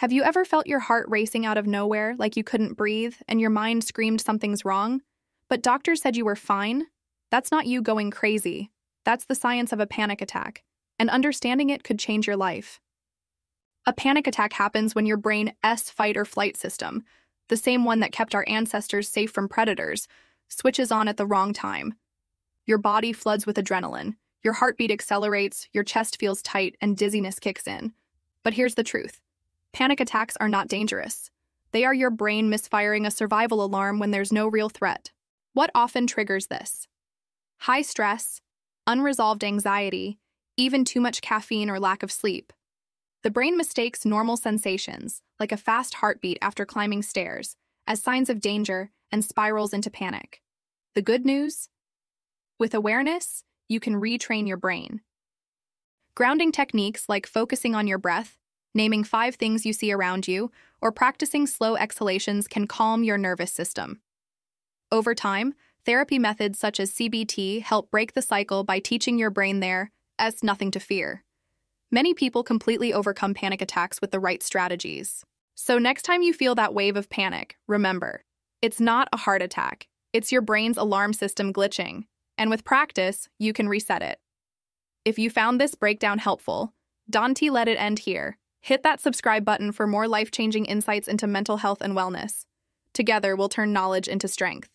Have you ever felt your heart racing out of nowhere like you couldn't breathe and your mind screamed something's wrong? But doctors said you were fine? That's not you going crazy. That's the science of a panic attack, and understanding it could change your life. A panic attack happens when your brain's fight or flight system, the same one that kept our ancestors safe from predators, switches on at the wrong time. Your body floods with adrenaline, your heartbeat accelerates, your chest feels tight, and dizziness kicks in. But here's the truth panic attacks are not dangerous. They are your brain misfiring a survival alarm when there's no real threat. What often triggers this? High stress, unresolved anxiety, even too much caffeine or lack of sleep. The brain mistakes normal sensations, like a fast heartbeat after climbing stairs, as signs of danger and spirals into panic. The good news? With awareness, you can retrain your brain. Grounding techniques like focusing on your breath, naming five things you see around you, or practicing slow exhalations can calm your nervous system. Over time, therapy methods such as CBT help break the cycle by teaching your brain there as nothing to fear. Many people completely overcome panic attacks with the right strategies. So, next time you feel that wave of panic, remember it's not a heart attack, it's your brain's alarm system glitching. And with practice, you can reset it. If you found this breakdown helpful, don't let it end here. Hit that subscribe button for more life changing insights into mental health and wellness. Together, we'll turn knowledge into strength.